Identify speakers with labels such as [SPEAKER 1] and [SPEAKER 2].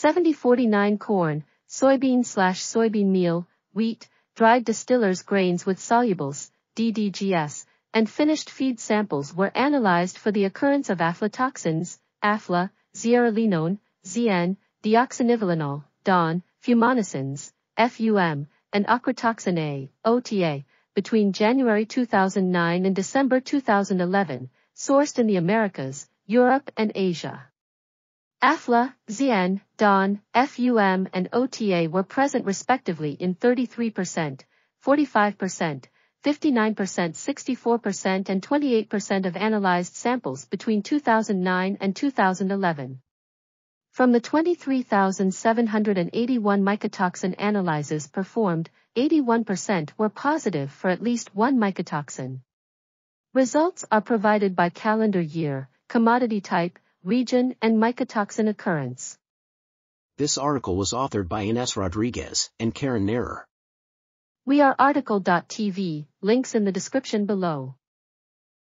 [SPEAKER 1] 7049 corn, soybean slash soybean meal, wheat, dried distillers grains with solubles, DDGS, and finished feed samples were analyzed for the occurrence of aflatoxins, AFLA, zearalenone, ZN, deoxynivalenol, DON, fumonisin, FUM, and ochratoxin A, OTA, between January 2009 and December 2011, sourced in the Americas, Europe and Asia. AFLA, ZN, DON, FUM and OTA were present respectively in 33%, 45%, 59%, 64% and 28% of analyzed samples between 2009 and 2011. From the 23,781 mycotoxin analyses performed, 81% were positive for at least one mycotoxin. Results are provided by calendar year, commodity type, region, and mycotoxin occurrence.
[SPEAKER 2] This article was authored by Inês Rodrigues and Karin Naehrer.
[SPEAKER 1] We are RTCL.TV, links in the description below.